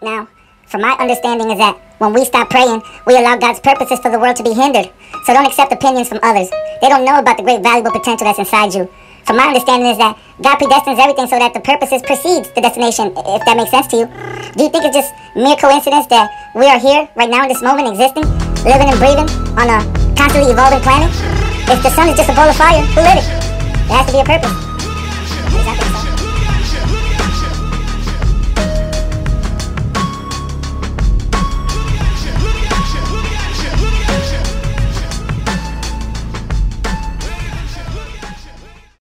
Now, from my understanding is that when we stop praying, we allow God's purposes for the world to be hindered. So don't accept opinions from others. They don't know about the great valuable potential that's inside you. From my understanding is that God predestines everything so that the purposes precedes the destination, if that makes sense to you. Do you think it's just mere coincidence that we are here right now in this moment existing, living and breathing on a constantly evolving planet? If the sun is just a ball of fire, who lit it? There has to be a purpose.